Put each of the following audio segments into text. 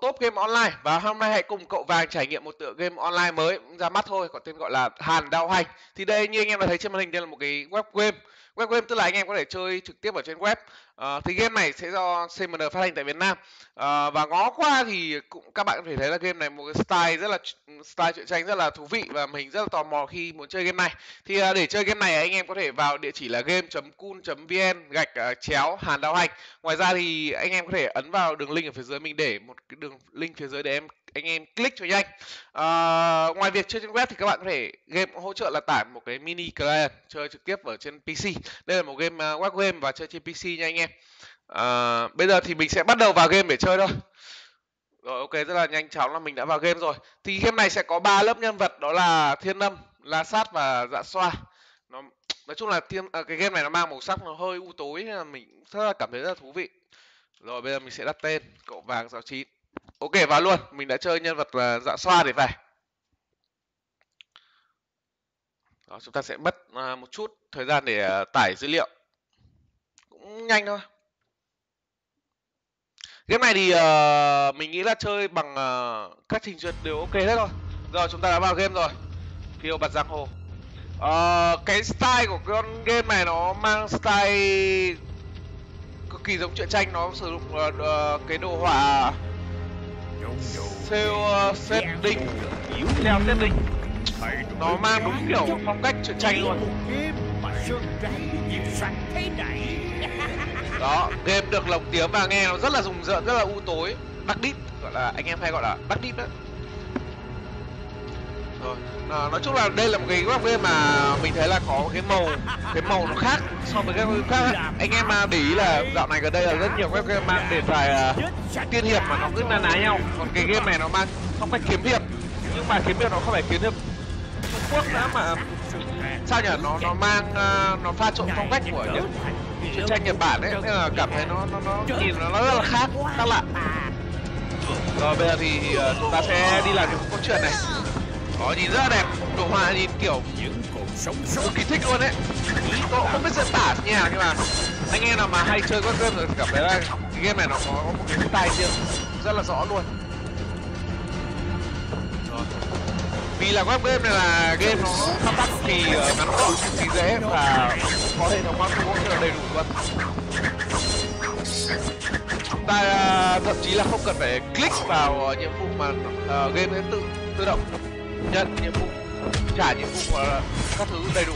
top game online. Và hôm nay hãy cùng cậu vàng trải nghiệm một tựa game online mới ra mắt thôi, có tên gọi là Hàn Đao Hành. Thì đây, như anh em đã thấy trên màn hình, đây là một cái web game web game tức là anh em có thể chơi trực tiếp ở trên web. Uh, thì game này sẽ do CMN phát hành tại Việt Nam. Uh, và ngó qua thì cũng các bạn có thể thấy là game này một cái style rất là style truyện tranh rất là thú vị và mình rất là tò mò khi muốn chơi game này. Thì uh, để chơi game này anh em có thể vào địa chỉ là game.cool.vn gạch uh, chéo Hàn Đào Hành. Ngoài ra thì anh em có thể ấn vào đường link ở phía dưới mình để một cái đường link phía dưới để em anh em click cho nhanh. À, ngoài việc chơi trên web thì các bạn có thể game hỗ trợ là tải một cái mini client chơi trực tiếp ở trên PC đây là một game uh, web game và chơi trên PC nha anh em. À, bây giờ thì mình sẽ bắt đầu vào game để chơi thôi. Rồi ok rất là nhanh chóng là mình đã vào game rồi. Thì game này sẽ có ba lớp nhân vật đó là thiên âm la sát và dạ xoa. Nó nói chung là thiên à, cái game này nó mang màu sắc nó hơi u tối nên là mình rất là cảm thấy rất là thú vị. Rồi bây giờ mình sẽ đặt tên cậu vàng sáu chín. Ok vào luôn. Mình đã chơi nhân vật là dạ xoa để phải. Đó, chúng ta sẽ mất uh, một chút thời gian để uh, tải dữ liệu. Cũng nhanh thôi. Game này thì uh, mình nghĩ là chơi bằng uh, các trình duyệt đều ok hết rồi. Rồi chúng ta đã vào game rồi. Phiêu bật giang hồ. Uh, cái style của con game này nó mang style cực kỳ giống truyện tranh. Nó sử dụng uh, uh, cái đồ họa theo uh, setting. Theo setting nó mang đúng kiểu phong cách truyện tranh luôn. Đó game được lồng tiếng và nghe nó rất là rùng rợn rất là u tối. Đắc đít gọi là anh em hay gọi là đắc đít đó. Rồi à, nói chung là đây là một cái game mà mình thấy là có cái màu cái màu nó khác so với các game khác anh em mà để ý là dạo này gần đây là rất nhiều game mang đề tài uh, tiên hiệp mà nó cứ na ná nhau. Còn cái game này nó mang phong cách kiếm hiệp. Nhưng mà kiếm hiệp nó không phải kiếm hiệp quốc đã mà sao nhỉ? Nó nó mang uh, nó pha trộn phong cách của những truyện tranh nhật bản ấy. Nên là cảm thấy nó nó nó nhìn nó rất là khác khác lạ. Rồi bây giờ thì uh, chúng ta sẽ đi làm những câu chuyện này. Nó nhìn rất là đẹp đồ họa nhìn kiểu cực kỳ thích luôn đấy tôi không biết diễn tả như nào nhưng mà anh em nào mà hay chơi các game rồi cảm thấy là cái game này nó có một cái style riêng rất là rõ luôn. Rồi vì là web game này là game nó thao tác thì ờ, ngắn gọn thì dễ và có thể nó quan auto rất là đầy đủ luôn. Chúng ta ờ, thậm chí là không cần phải click vào ờ, nhiệm vụ mà uh, game sẽ tự tự động nhận nhiệm vụ trả nhiệm vụ và các thứ đầy đủ.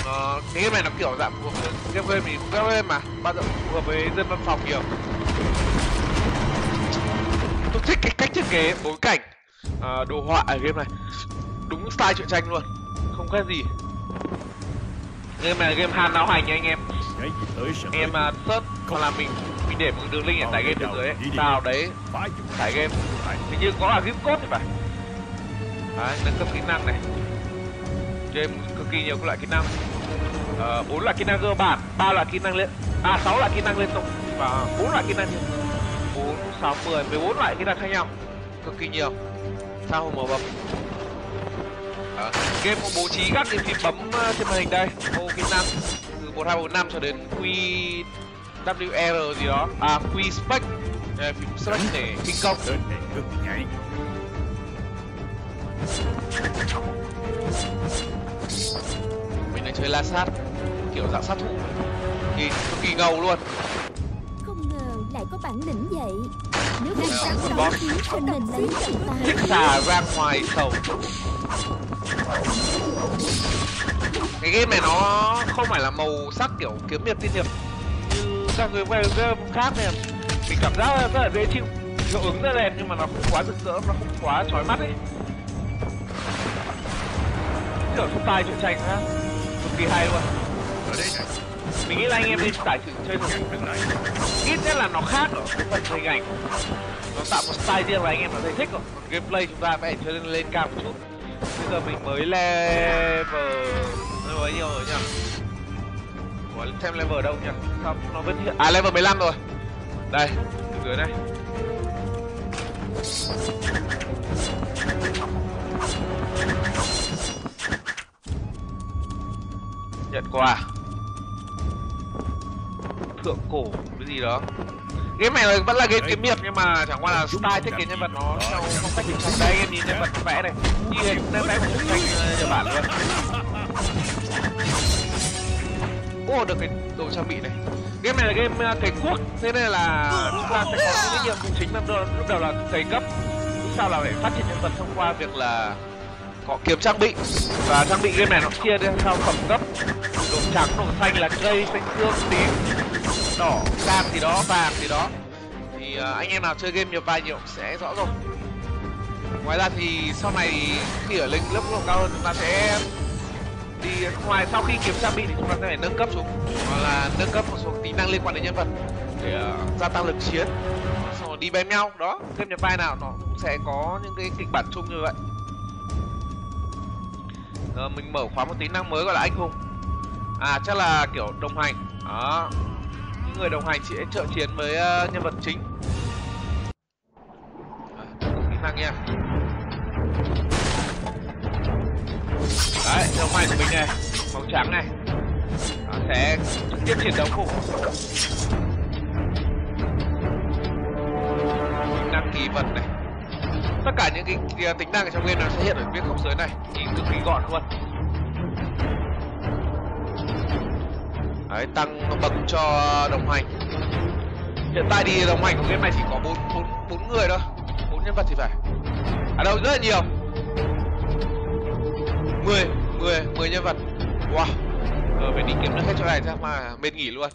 Uh, cái game này nó kiểu dạng phù hợp với game game thì game game mà bao giờ phù hợp với dân văn phòng nhiều. Tôi thích cái cách thiết kế bối cảnh uh, đồ họa ở game này. Đúng style truyện tranh luôn. Không khác gì. Game này game hàn não hành nha anh em. Em uh, search còn là mình mình để một đường link ở tải game bên dưới ấy. vào đấy. Tải game. Hình như có là zip code thì phải. Đấy nâng cấp kỹ năng này. Game cực kỳ nhiều các loại kỹ năng. Ờ, bốn uh, loại kỹ năng cơ bản ba loại kỹ năng lên à sáu loại kỹ năng liên tục và bốn loại kỹ năng. Bốn sáu mười mười bốn loại kỹ năng khác nhau. Cực kỳ nhiều sao không mở bấm? À, game có bố trí các cái phím bấm uh, trên màn hình đây. Ô kỹ năng từ một hai bốn năm cho đến q WR gì đó. À Q spec. Đây, phím spec để kinh công mình lại chơi la sát kiểu dạng sát thủ. Thì cực kỳ ngầu luôn. Không ngờ lại có bản lĩnh vậy trọng tài thích xà ra ngoài sầu. Cái game này nó không phải là màu sắc kiểu kiếm hiệp tiên hiệp như các game game khác này. Mình cảm giác rất là dễ chịu. Hiệu ứng rất đẹp nhưng mà nó không quá rực rỡ nó không quá chói mắt ấy. Kiểu không tay chuyện tranh ha. Cực kỳ hay luôn mình nghĩ là anh em nên tải thử chơi thử. Ít nhất là nó khác ở cái phần hình ảnh. Nó tạo một style riêng và anh em đã thấy thích rồi. Còn gameplay chúng ta phải chơi lên, lên cao một chút. Bây giờ mình mới level level bao nhiêu rồi nhỉ? Có thêm level đâu nhỉ? Không nó vẫn hiện à level 15 rồi. Đây từ dưới này. Nhận quà thượng cổ cái gì đó. Game này vẫn là game kiếm hiệp nhưng mà chẳng qua là style thiết kế nhân vật nó theo phong cách hình thành đây em nhìn nhân vật vẽ này. Như hình nên vẽ một bức tranh nhật bản luôn. ô được cái đồ trang bị này. Game này là game ờ, cày cuốc. Thế nên là chúng ta sẽ có những cái nhiệm vụ chính lúc đầu, lúc đầu là cày cấp. Sau là phải phát triển nhân vật thông qua việc là có kiếm trang bị. Và trang bị game này nó chia ra theo phẩm cấp. Độ trắng độ xanh là cây xanh dương tím đỏ vàng thì đó vàng thì đó. Thì uh, anh em nào chơi game nhiều vài nhiều sẽ rõ rồi. Ngoài ra thì sau này khi ở lên lớp độ cao hơn chúng ta sẽ đi ngoài. Sau khi kiếm trang bị thì chúng ta sẽ phải nâng cấp xuống hoặc là nâng cấp một số tính năng liên quan đến nhân vật để uh, gia tăng lực chiến. Xong rồi đi bém nhau đó game nhập vai nào nó cũng sẽ có những cái kịch bản chung như vậy. Rồi mình mở khóa một tính năng mới gọi là anh hùng. À chắc là kiểu đồng hành. Đó người đồng hành sẽ trợ chiến với uh, nhân vật chính. Kỹ năng nha. Đấy đồng hành của mình này màu trắng này. Nó sẽ tiếp chiến đấu cùng năng kỳ vật này. Tất cả những cái, cái tính năng ở trong game nó sẽ hiện ở viết khúc giới này. Nhìn cực kỳ gọn luôn. Đấy tăng bậc cho đồng hành. Hiện tại thì đồng hành của game này chỉ có bốn bốn bốn người thôi. Bốn nhân vật thì phải. À đâu rất là nhiều. Mười mười mười nhân vật. Wow. Ờ, phải đi kiếm được hết chỗ này chắc mà mệt nghỉ luôn.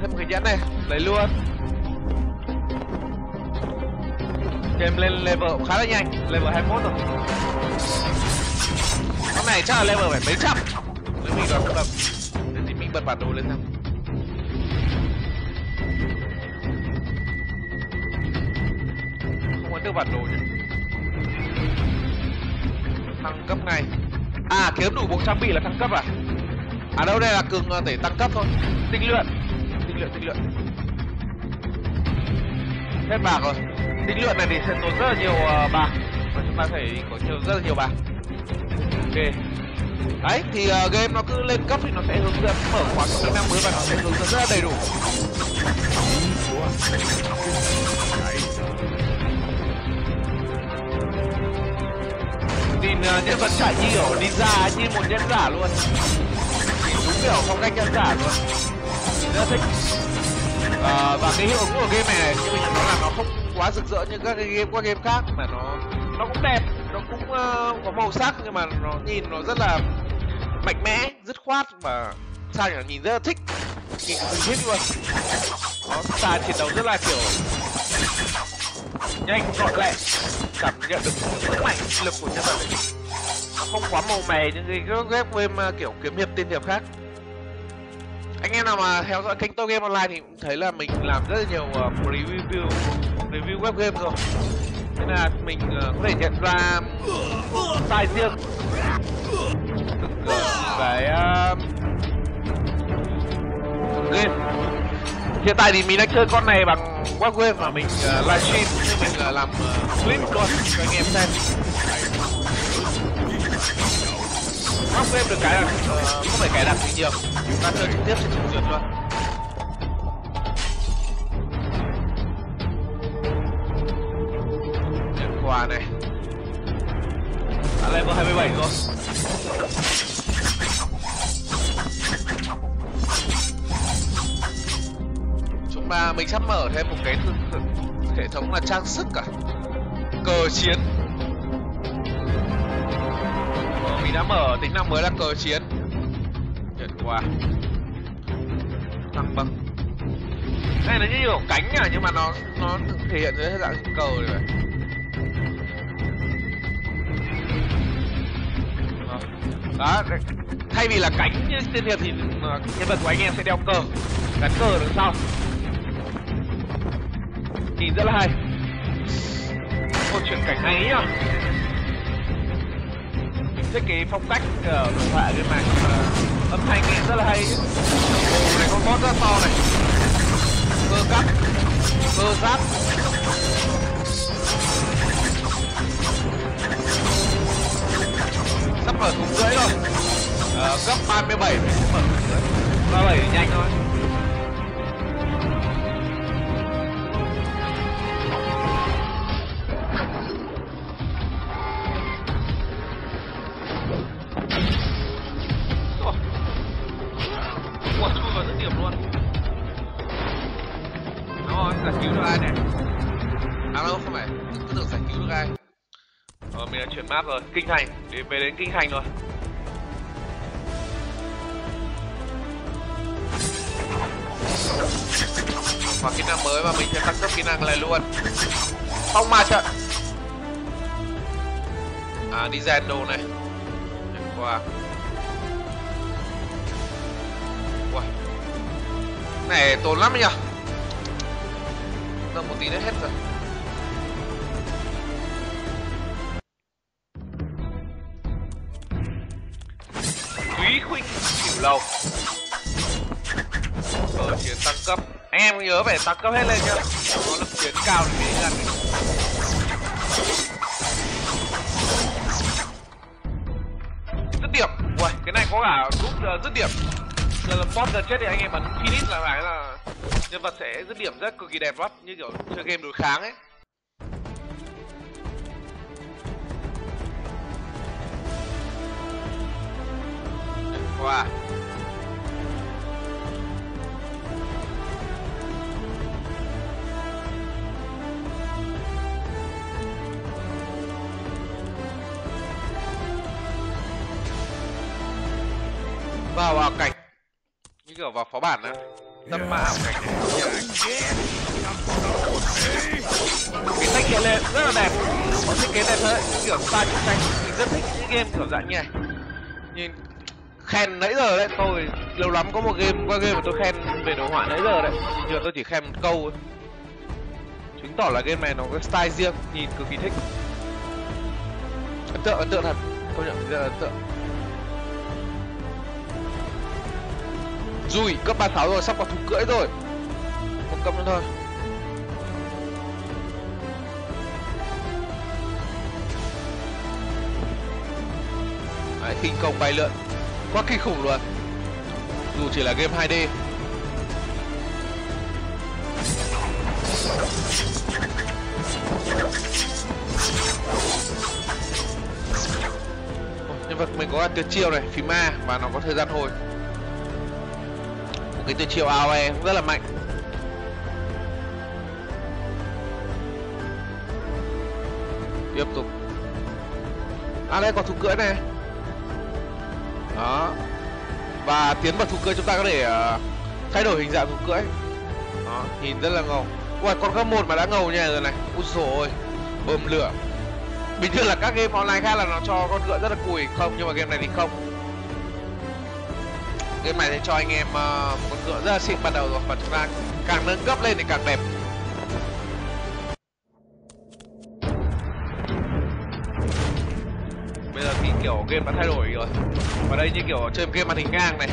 Thêm một cái nhẫn này lấy luôn. Game lên level khá là nhanh level 21 rồi con này chắc là level phải mấy trăm. Nếu mình đoán không lầm thế thì mình bật bản đồ lên xem không có được bản đồ nhỉ? Thăng cấp này. À kiếm đủ bộ trang bị là thăng cấp à? À đâu đây là cường ờ, để tăng cấp thôi. Tinh luyện. Tinh luyện tinh luyện. Hết bạc rồi. Tinh luyện này thì sẽ tốn rất là nhiều uh, bạc. Và chúng ta phải có nhiều rất là nhiều bạc ok. Đấy thì uh, game nó cứ lên cấp thì nó sẽ hướng dẫn mở khóa các kỹ năng mới và nó sẽ hướng dẫn rất là đầy đủ. Nhìn uh, nhân vật chạy như ở ninja như một nhân giả luôn. Nhìn đúng kiểu phong cách nhân giả luôn. Rất thích. Uh, và cái hiệu ứng của game này, này như mình nói là nó không quá rực rỡ như các cái game qua game khác mà nó nó cũng đẹp nó cũng uh, có màu sắc nhưng mà nó nhìn nó rất là mạnh mẽ dứt khoát và sao nhỉ? Nhìn rất là thích. Nhìn mình thích luôn. Nó style chiến đấu rất là kiểu nhanh gọn lẹ. Cảm nhận được sức mạnh lực của nhân vật nó không quá màu mè như cái ghép game kiểu kiếm hiệp tiên hiệp khác. Anh em nào mà theo dõi kênh tôi game online thì cũng thấy là mình làm rất là nhiều uh, review review web game rồi nên là mình uh, có thể nhận ra um, sai riêng. Từng cái um, uh, game hiện tại thì mình đang chơi con này bằng web và mà mình uh, livestream. Mình uh, làm uh, clip con cho anh em xem. Móc được cái là uh, không phải cài đặt gì nhiều. Chúng ta chơi trực tiếp trên trường duyệt luôn. Nhận này Đã level 27 rồi. Chúng ta mình sắp mở thêm một cái hệ thống là trang sức cả Cờ chiến. Ờ, mình đã mở tính năng mới là cờ chiến. Tuyệt quá, thăng bậc. Này nó như kiểu cánh à nhưng mà nó nó thể hiện dưới dạng cờ này. Đó thay vì là cánh như tiên hiệp thì ờ, nhân vật của anh em sẽ đeo cờ. Gắn cờ đằng sau. Nhìn rất là hay. Một chuyển cảnh hay nhá thích cái phong cách ở đồ họa game này ờ, âm thanh nghe rất là hay. Ồ, này con boss rất to này. Cơ cắp. Cơ giáp. À đâu không phải. Cứ tưởng giải cứu được ai? Ờ, mình đã chuyển map rồi, Kinh Thành, thì về đến Kinh Thành rồi. Và kỹ năng mới mà mình sẽ tăng cấp kỹ năng này luôn. Phong ma trận. À đi gen đồ này. Qua wow. Này, tốn lắm nhỉ Tầm một tí nữa hết rồi. Lâu. Ở chiến tăng cấp. Anh em nhớ phải tăng cấp hết lên nhá. Có lực chiến cao thì mới gần Dứt điểm. Uầy, cái này có cả nút uh, dứt điểm. Giờ là boss gần chết thì anh em bắn finish là phải là nhân vật sẽ dứt điểm rất cực kỳ đẹp mắt như kiểu chơi game đối kháng ấy. Wow. Vào vào cảnh. Như kiểu vào phó bản này Tâm mã ảo cảnh này cái sách kia lên rất là đẹp. Có thiết kế đẹp như kiểu style chiến tranh mình rất thích những game kiểu dạng như này. Nhìn khen nãy giờ đấy tôi lâu lắm có một game qua game mà tôi khen về đồ họa nãy giờ đấy. Giờ tôi chỉ khen một câu thôi. Chứng tỏ là game này nó có style riêng nhìn cực kỳ thích. Ấn tượng ấn tượng thật. Công nhận rất là ấn tượng Rùi cấp 36 rồi sắp có thú cưỡi rồi. Một cấp nữa thôi. Đấy, khinh công bay lượn. Quá kinh khủng luôn. Dù chỉ là game 2D nhân vật mình có cả tuyệt chiêu này phím A và nó có thời gian hồi cái từ triệu AOE cũng rất là mạnh. Tiếp tục. À đây có thú cưỡi này. Đó. Và tiến vào thú cưỡi chúng ta có thể uh, thay đổi hình dạng thú cưỡi. Đó nhìn rất là ngầu. Ui con cấp một mà đã ngầu nha rồi này. Ui dồi ôi bơm lửa. Bình thường là các game online khác là nó cho con ngựa rất là cùi. Không nhưng mà game này thì không game này thì cho anh em uh, một con ngựa rất là xịn ban đầu rồi và chúng ta càng nâng cấp lên thì càng đẹp. Bây giờ thì kiểu game đã thay đổi rồi. Và đây như kiểu chơi game màn hình ngang này.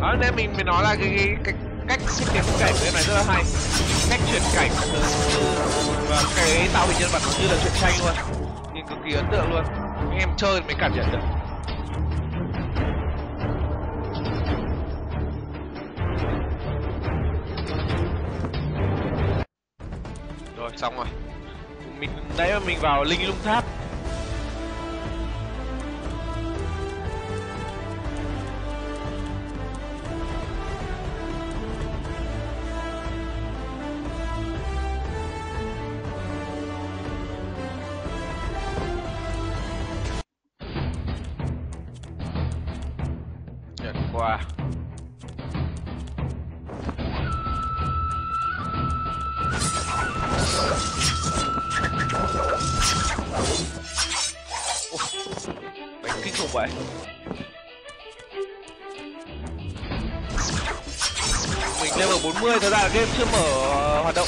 Đó nên mình mới nói là cái, cái, cái cách thiết kế cảnh của game này rất là hay. Cách chuyển cảnh từ và cái tạo hình nhân vật nó như là truyện tranh luôn. Nhìn cực kỳ ấn tượng luôn. Anh em chơi mới cảm nhận được. Xong rồi. Mình nãy mình vào linh lung tháp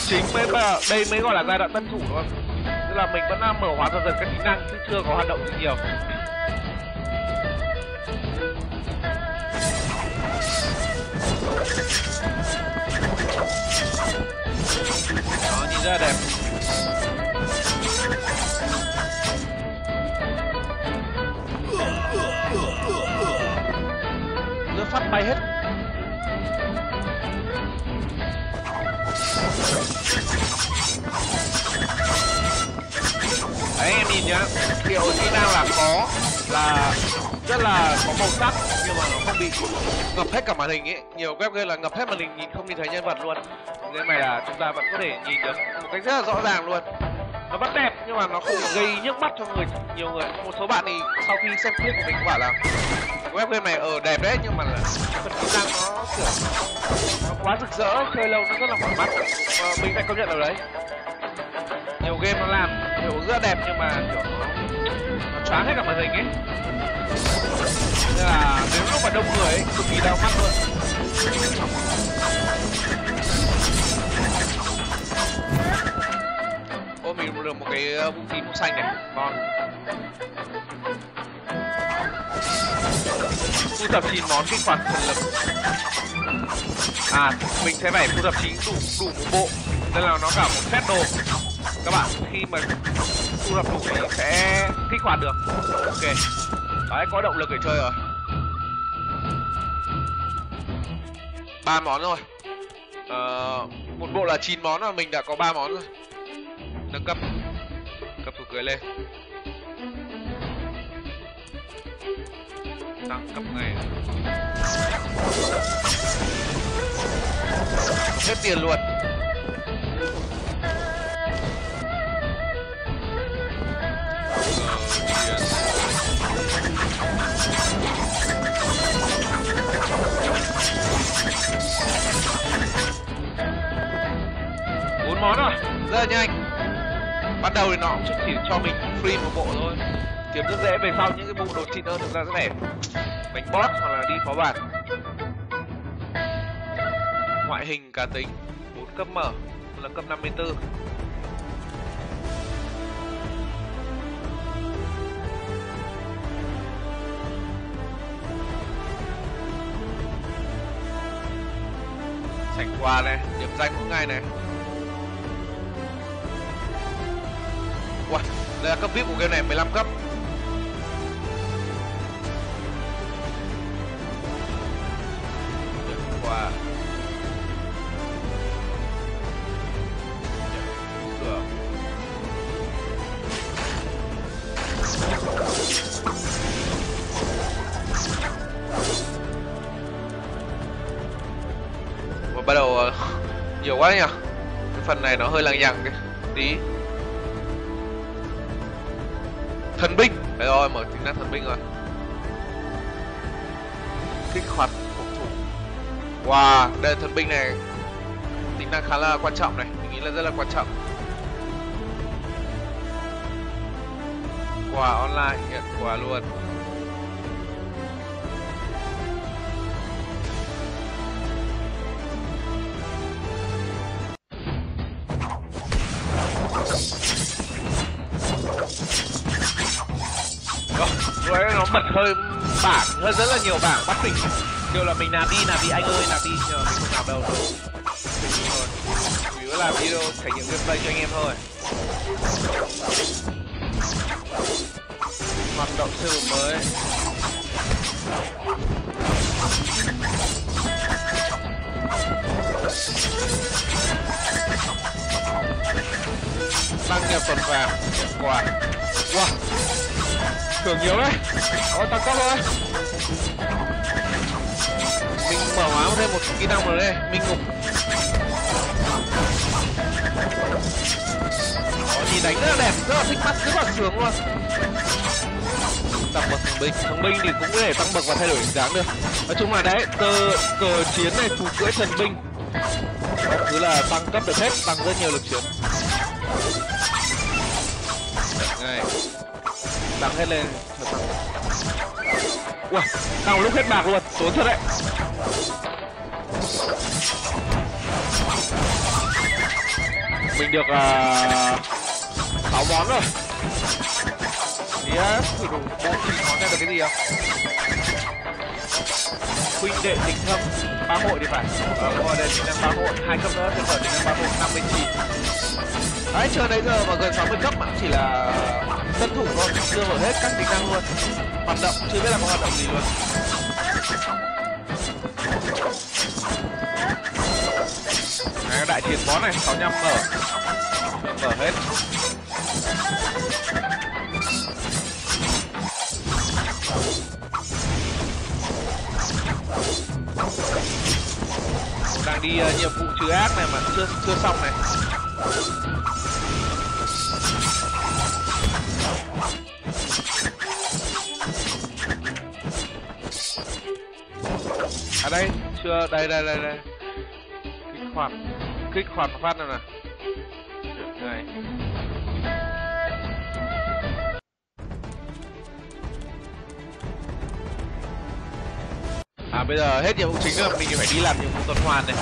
chính mới bờ đây mới gọi là giai đoạn tân thủ luôn, tức là mình vẫn đang mở hóa dần dần các kỹ năng chứ chưa có hoạt động gì nhiều. Đó nhìn ra đẹp. Nó phát bay hết đấy, em nhìn nhá. Điệu khi đang là có, là rất là có màu sắc, nhưng mà nó không bị ngập hết cả màn hình ấy. Nhiều web game là ngập hết màn hình, nhìn không nhìn thấy nhân vật luôn. Nên mày là chúng ta vẫn có thể nhìn được một cách rất là rõ ràng luôn. Nó vẫn đẹp, nhưng mà nó không gây nhức mắt cho người, nhiều người. Một số bạn thì sau khi xem clip của mình bảo là web game này ở đẹp đấy nhưng mà là phần kỹ năng nó kiểu nó quá rực rỡ chơi lâu nó rất là mỏi mắt. À, mình phải công nhận điều đấy. Nhiều game nó làm kiểu rất là đẹp nhưng mà kiểu nó, nó choáng hết cả màn hình ấy. Nên là nếu lúc mà đông người ấy cực kỳ đau mắt luôn. Ô mình được một cái ờ, vũ khí màu xanh này. Ngon thu thập chín món kích hoạt thần lực. À mình sẽ phải thu thập chín đủ đủ một bộ. Nên là nó cả một set đồ. Các bạn khi mà thu thập đủ thì sẽ kích hoạt được. Ok. Đấy có động lực để chơi rồi. Ba món rồi ờ, một bộ là 9 món mà mình đã có ba món rồi. Nâng cấp. Cấp thủ cưới lên. Tăng cấp ngay hết tiền luôn. Bốn món rồi rất là nhanh. Ban đầu thì nó cũng chỉ cho mình free một bộ thôi kiếm rất dễ về sau những cái bộ đồ xịn hơn thực ra rất rẻ đánh boss hoặc là đi phó bản. Ngoại hình cá tính 4 cấp mở là cấp 54 sảnh quà này điểm danh mỗi ngày này. Wow, đây là cấp VIP của game này 15 cấp. Qua. Cửa Và bắt đầu ờ, nhiều quá nhỉ? Cái phần này nó hơi lằng nhằng cái, tí. Thần binh. Phải rồi, mở tính năng thần binh rồi. Wow đây thần binh này tính năng khá là quan trọng này. Mình nghĩ là rất là quan trọng. Quà online nhận quà luôn. Rồi nó bật hơi bảng hơi rất là nhiều bảng bắt mình kêu là mình nạp đi nạp đi. Anh ơi, nạp đi. Nhờ, mình không nạp đâu. Chủ yếu là video trải nghiệm gameplay cho anh em thôi. Hoạt động siêu mới. Đăng nhập tuần vàng. Quà wow thưởng nhiều đấy. Có tăng cấp thôi mở hóa thêm một kỹ năng vào đây minh ngục. Đó, nhìn đánh rất là đẹp rất là thích mắt rất là sướng luôn. Tăng bậc thằng binh thằng binh thì cũng có thể tăng bậc và thay đổi hình dáng được. Nói chung là đấy cờ cờ chiến này phù cưỡi thần binh cứ là tăng cấp được hết tăng rất nhiều lực chiến. Này. Tăng hết lên. Wow, tăng Ui, lúc hết bạc luôn. Tốn thật đấy. Mình được à, uh, 6 món rồi. Thì à, thử đủ bốn chín món ra được cái gì không huynh đệ tình thâm ba hội thì phải. Ờ đúng đây tình thâm ba hội. Hai cấp nữa thì ở tình thâm ba hội năm mươi chín. Đấy chơi đấy giờ mà gần 60 cấp mà chỉ là tân thủ thôi chưa mở hết các tính năng luôn. Hoạt động chưa biết là có hoạt động gì luôn. kiệt bó này 65 mở mở hết. Đang đi uh, nhiệm vụ trừ ác này mà chưa chưa xong này. À đây chưa đây đây đây đây. Kích hoạt kích hoạt một phát nào nè. Được, này À bây giờ hết nhiệm vụ chính rồi. Mình phải đi làm nhiệm vụ tuần hoàn này.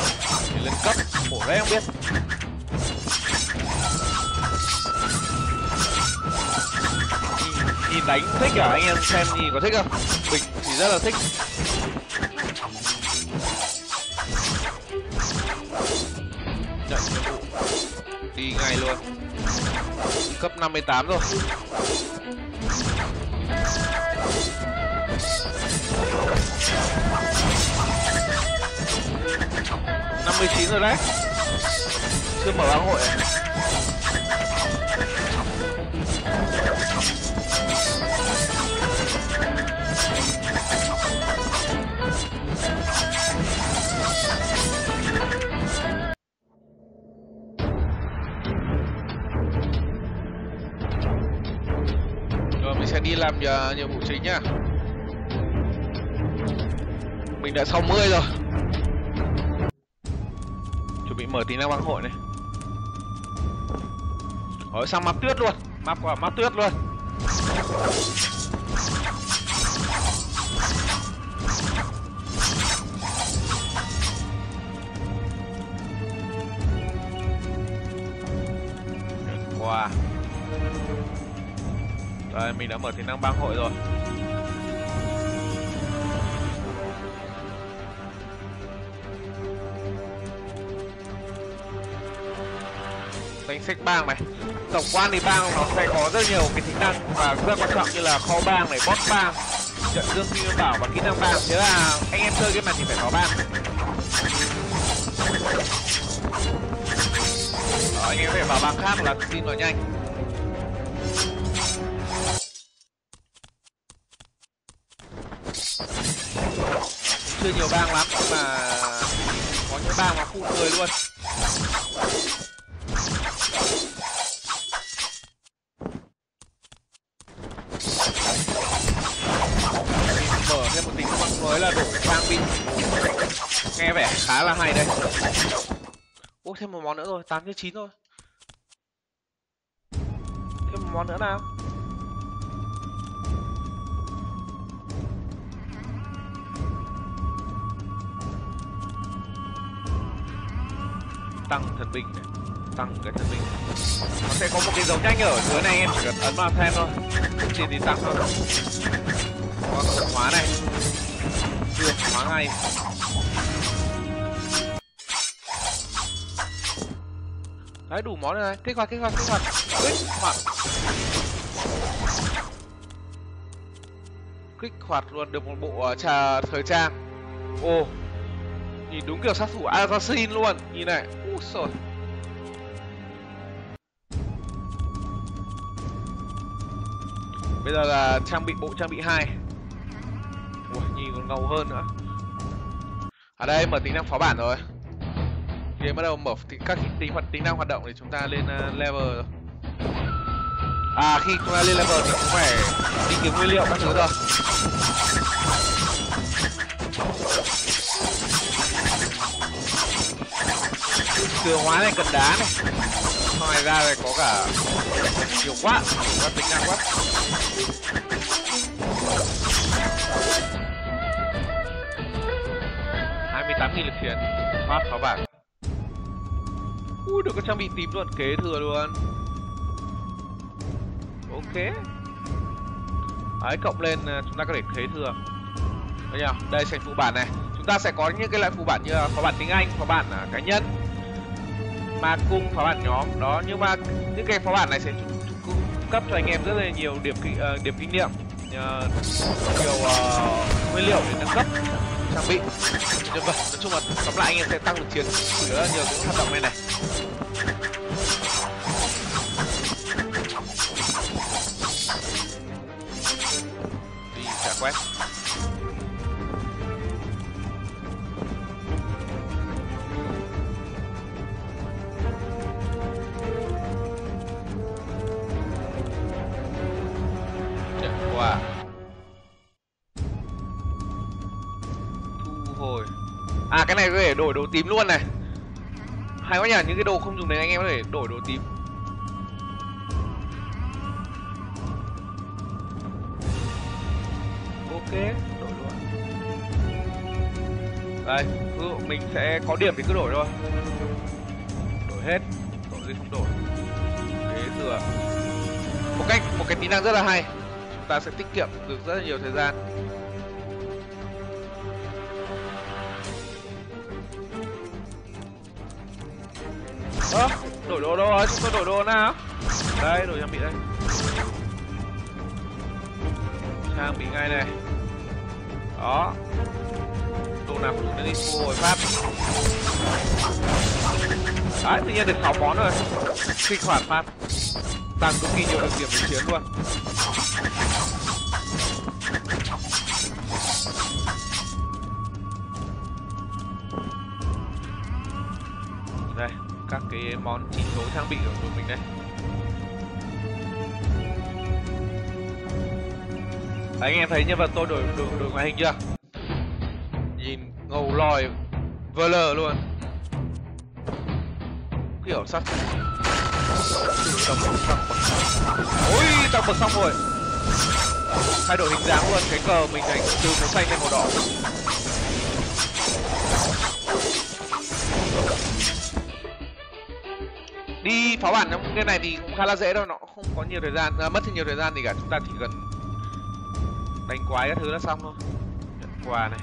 Để lên cấp khổ đấy không biết. Nhìn, nhìn đánh thích à? Anh em xem nhìn có thích không? Mình thì rất là thích. 158 rồi. năm mươi chín rồi đấy. Chưa mở báo hội à? Uh, nhiệm vụ chính nhá mình đã 60 rồi. Chuẩn bị mở tính năng băng hội này. Rồi sang map tuyết luôn. Map quả map tuyết luôn. Mình đã mở tính năng bang hội rồi. Danh sách bang này. Tổng quan thì bang nó sẽ có rất nhiều cái tính năng và rất quan trọng như là kho bang này boss bang trận dương kim bảo và kỹ năng bang. Thế là anh em chơi cái này thì phải có bang. Đó, anh em phải vào bang khác là xin vào nhanh. Chưa nhiều bang lắm, nhưng mà có những bang mà phun người luôn. Mở thêm một tính năng mới là đổi trang bị. Nghe vẻ khá là hay đây. Ô thêm một món nữa rồi, tám chín thôi. Thêm một món nữa nào? Tăng thần binh này, tăng cái thần binh. Nó sẽ có một cái dấu nhanh ở dưới này em chỉ cần ấn vào thêm thôi Chỉ thì tăng thôi. Có cường hóa này. Cường hóa ngay. Đấy, đủ món rồi này. Kích hoạt kích hoạt kích hoạt. Kích hoạt. Kích hoạt luôn được một bộ à, trà thời trang. Ô nhìn đúng kiểu sát thủ assassin luôn. Nhìn này úi rồi. Bây giờ là trang bị bộ trang bị hai. Ui, nhìn còn ngầu hơn nữa. Ở đây mở tính năng phó bản rồi. Khi bắt đầu mở các tính hoạt tính năng hoạt động thì chúng ta lên uh, level rồi. À khi chúng ta lên level thì cũng phải đi kiếm nguyên liệu các thứ rồi. Cường hóa này cần đá này. Ngoài ra này có cả nhiều quá quá tính năng quá. Hai mươi tám nghìn lực chiến phát pháo bảng ui, được cái trang bị tím luôn, kế thừa luôn. Ok. Đấy, cộng lên à, chúng ta có thể kế thừa. Đây nhá đây sẽ phụ bản này. Chúng ta sẽ có những cái loại phụ bản như phó bản tiếng anh phó bản à, cá nhân ma cung phó bản nhóm. Đó nhưng mà những cái phó bản này sẽ cung cấp cho anh em rất là nhiều điểm uh, điểm kinh nghiệm uh, nhiều uh, nguyên liệu để nâng cấp trang bị. Nhân vật nói chung là tóm lại anh em sẽ tăng được chiến rất là nhiều những hoạt động này này. Đi trả quét. Cái này có thể đổi đồ tím luôn này. Hay quá nhỉ, những cái đồ không dùng đến anh em có thể đổi đồ tím. Ok, đổi luôn. Đây, cứ mình sẽ có điểm thì cứ đổi thôi. Đổi hết, đổi gì không đổi. Kế thừa một cách, một cái tính năng rất là hay. Chúng ta sẽ tiết kiệm được rất là nhiều thời gian. Ơ, đổi đồ đâu rồi? Chúng tôi đổi đồ nào. Đây đổi trang bị đây. Trang bị ngay này. Đó. Đồ nào cũng đến đi. Thu hồi pháp đấy, tự nhiên được 6 món rồi. Kích hoạt pháp tăng cực kỳ nhiều được điểm chiến luôn. Các cái món chỉ số trang bị của mình đây. Đấy, anh em thấy nhân vật tôi đổi đổi, đổi ngoại hình chưa? Nhìn ngầu lòi vơ lờ luôn. Kiểu sắt tầm bậc xong ôi tầm bậc xong rồi. Thay đổi hình dáng luôn cái cờ mình thành từ màu xanh lên màu đỏ đi phá bản trong cái này thì cũng khá là dễ đâu nó không có nhiều thời gian. À, mất thì nhiều thời gian gì cả chúng ta chỉ cần đánh quái các thứ là xong thôi. Nhận quà này.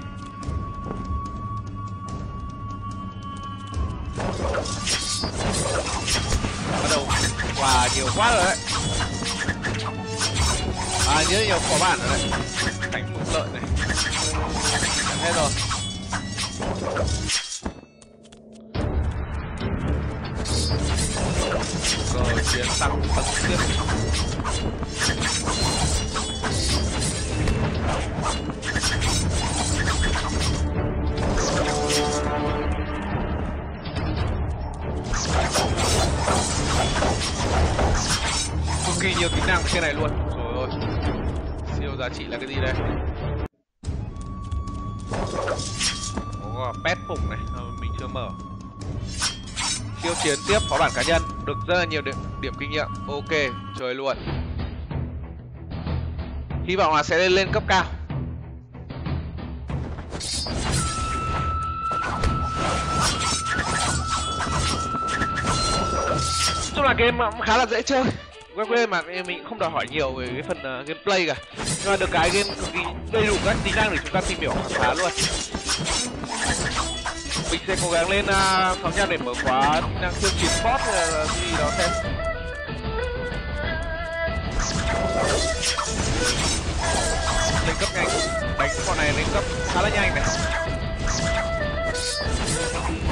Bắt đầu quà nhiều quá rồi đấy. À nhớ nhiều phó bản rồi đấy. Cảnh phúc lợi này. Hết rồi. Tăng chiến tiếp phó bản cá nhân. Được rất là nhiều điểm, điểm kinh nghiệm. Ok chơi luôn. Hy vọng là sẽ lên lên cấp cao. Chung là game cũng khá là dễ chơi. Web game mà em mình không đòi hỏi nhiều về cái phần uh, gameplay cả. Nhưng mà được cái game cực kỳ đầy đủ các tính năng để chúng ta tìm hiểu khá luôn mình sẽ cố gắng lên à, uh, phóng nhạc để mở khóa năng chương chiến boss hay là gì đó xem. Lên cấp nhanh. Đánh con này lên cấp khá là nhanh này.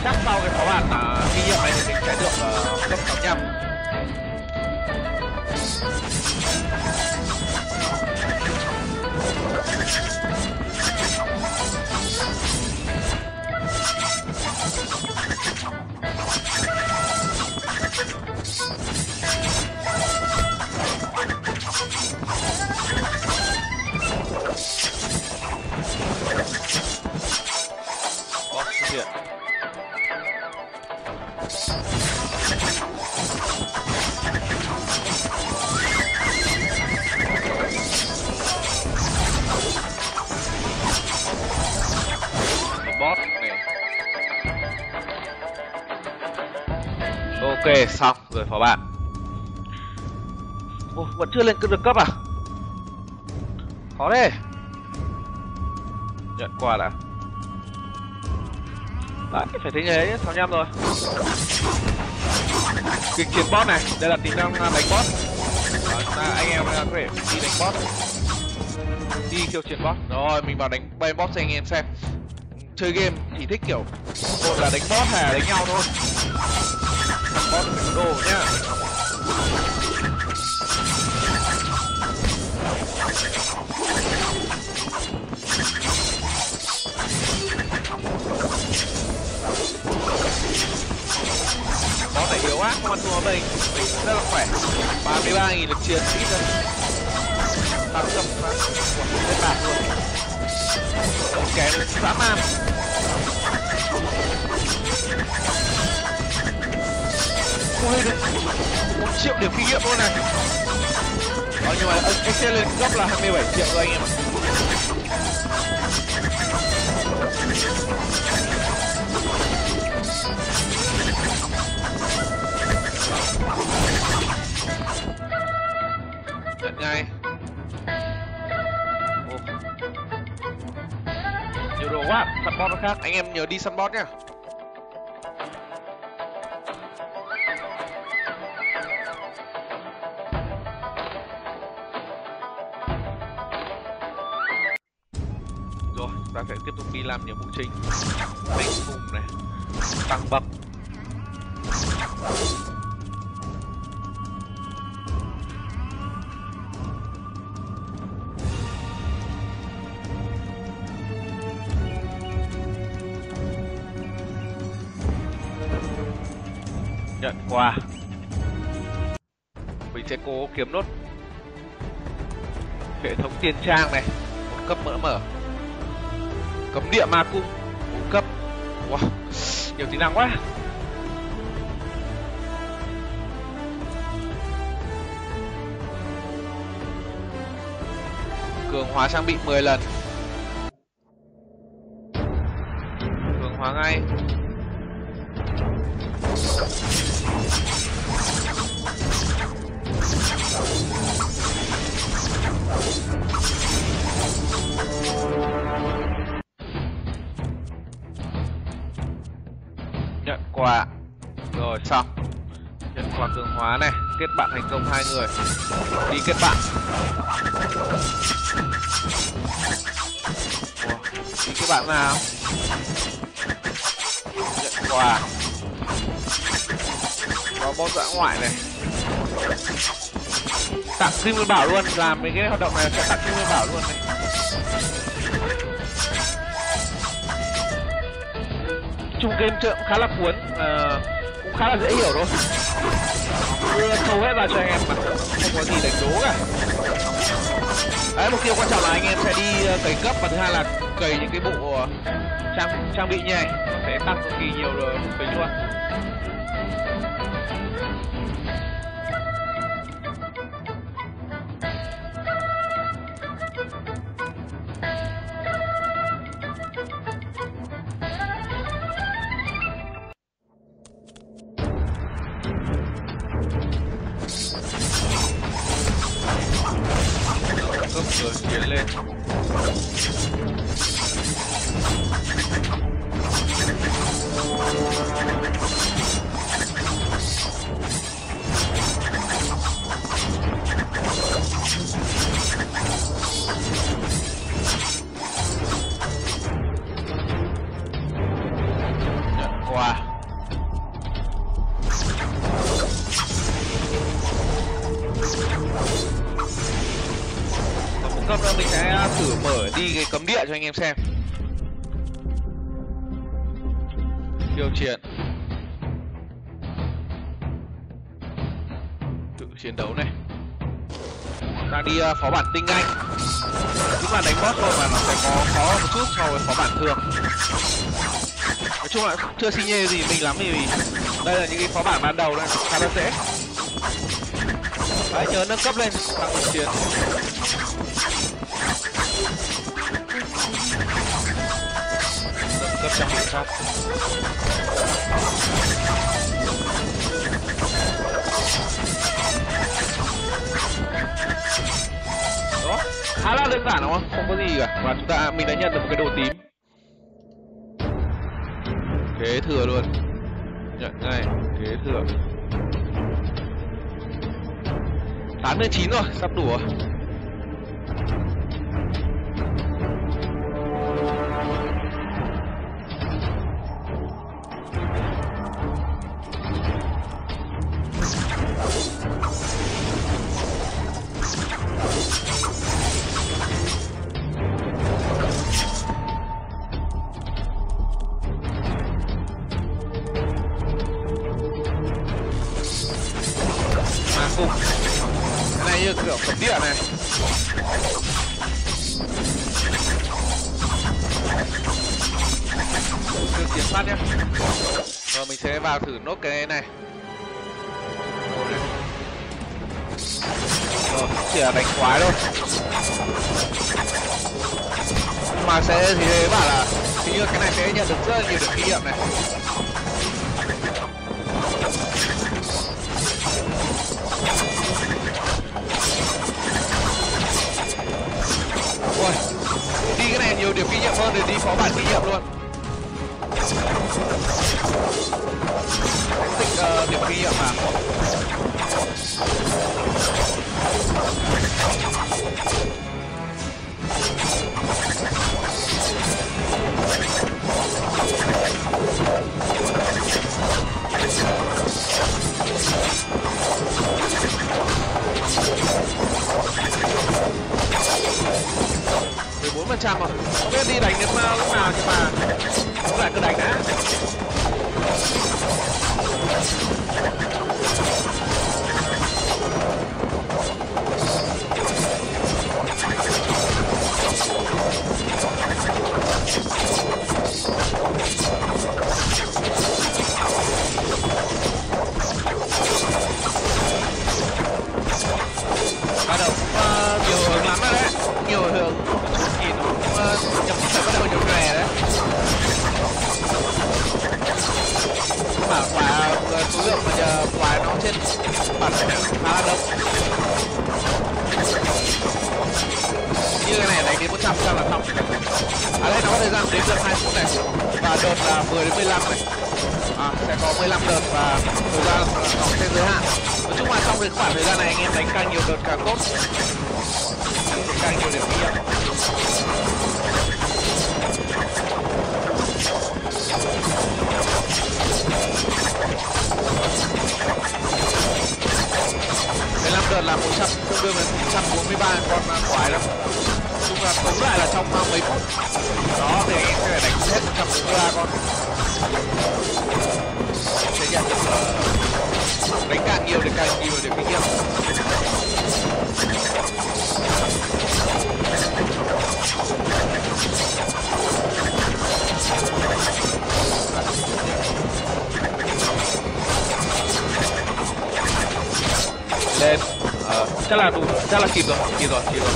Chắc sau cái phó bản uh, à, kinh nghiệm này thì mình sẽ được uh, cấp 65 boss xong rồi phó bạn. Ồ, vẫn chưa lên được cấp à? Khó đấy nhận quà đã. Đấy, phải thấy nghề chứ, 65 rồi. Kịch chiến boss này, đây là tính năng à, đánh boss Đó, chúng ta, anh em à, có thể đi đánh boss Đi khiêu chiến boss rồi mình vào đánh bay boss cho anh em xem chơi game chỉ thích kiểu một là đánh boss hay là đánh nhau thôi. Boss phải có đồ nhá Boss này yếu quá, không ăn thua mình. Mình rất là khỏe. 33.000 lực chiến ít hơn. Tăng cấp mà Của lên bạc luôn kém dã man ui được một triệu điểm kinh nghiệm luôn này đó, nhưng mà anh sẽ lên góc là 27 triệu rồi anh em ạ ngay. Quá săn bot nó khác. Anh em nhớ đi săn bot nhá. Rồi ta sẽ tiếp tục đi làm nhiệm vụ chính. Đánh cùng này tăng bậc nhận quà. Mình sẽ cố kiếm nốt hệ thống tiền trang này, một cấp mỡ mở. Cấm địa ma cung một cấp. Wow, nhiều tính năng quá. Cường hóa trang bị 10 lần. Người đi kết bạn. Đi kết bạn nào nhận quà. Có boss dã ngoại này. Tặng kim nguyên bảo luôn. Làm mấy cái hoạt động này sẽ tặng kim nguyên bảo luôn này. Chung game cũng khá là cuốn. À, cũng khá là dễ hiểu thôi thâu hết vào cho anh em mà không có gì đánh đố cả. Đấy, mục tiêu quan trọng là anh em sẽ đi ờ, cày cấp và thứ hai là cày những cái bộ ờ, trang trang bị như này. Sẽ tăng cực kỳ nhiều rồi tính luôn đi cái cấm địa cho anh em xem. Tiêu chiến. Tự chiến đấu này. Đang đi uh, phó bản tinh anh. Chúng là đánh boss thôi mà nó sẽ có khó một chút so với phó bản thường. Nói chung là chưa xi nhê gì mình lắm vì đây là những cái phó bản ban đầu đây khá là dễ. Đấy, nhớ nâng cấp lên. Tăng lực chiến. Cấp trong biện pháp đó khá là đơn giản đúng không? Không có gì cả. Và chúng ta mình đã nhận được một cái đồ tím. Kế thừa luôn. Nhận ngay kế thừa. 89 rồi, sắp đủ rồi. Mà sẽ thì thế bảo là hình như cái này sẽ nhận là kịp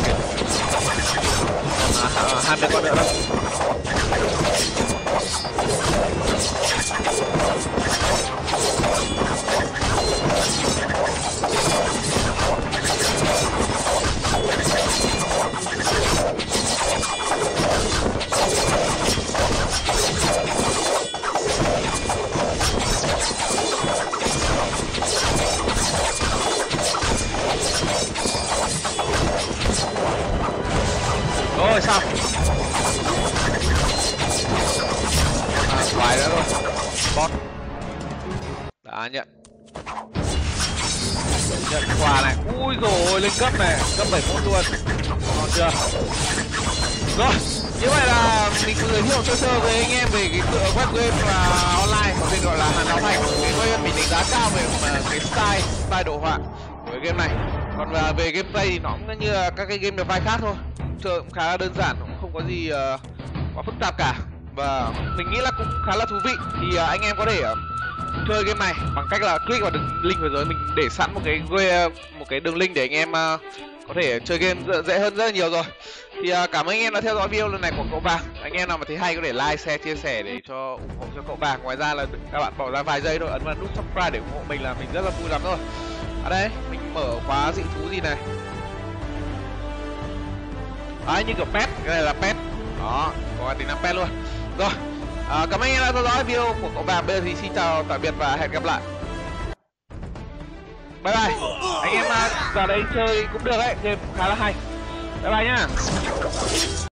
À, nhận. Nhận quà này. Ui rồi lên cấp này. Cấp 71 luôn. Còn chưa? Rồi như vậy là mình giới thiệu sơ sơ với anh em về cái tựa web game là online có tên gọi là hàn áo hành cái game mình đánh giá cao về à, cái style style đồ họa của cái game này. Còn à, về gameplay thì nó cũng như là các cái game được vai khác thôi. Chơi cũng khá là đơn giản cũng không có gì uh, quá phức tạp cả. Và mình nghĩ là cũng khá là thú vị. Thì uh, anh em có thể uh, chơi game này. Bằng cách là click vào đường link vừa rồi mình để sẵn một cái một cái đường link để anh em uh, có thể chơi game dễ, hơn rất là nhiều rồi. Thì uh, cảm ơn anh em đã theo dõi video lần này của cậu vàng anh em nào mà thấy hay có thể like share chia sẻ để cho ủng hộ cho cậu vàng ngoài ra là các bạn bỏ ra vài giây thôi ấn vào nút subscribe để ủng hộ mình là mình rất là vui lắm rồi. Ở đây mình mở khóa dị thú gì này. Đấy như kiểu pet cái này là pet. Đó có tính năng pet luôn. Rồi à, cảm ơn anh em đã theo dõi video của cậu vàng bây giờ thì xin chào tạm biệt và hẹn gặp lại. Bye bye. Anh em vào đây chơi cũng được đấy game khá là hay. Bye bye nhá.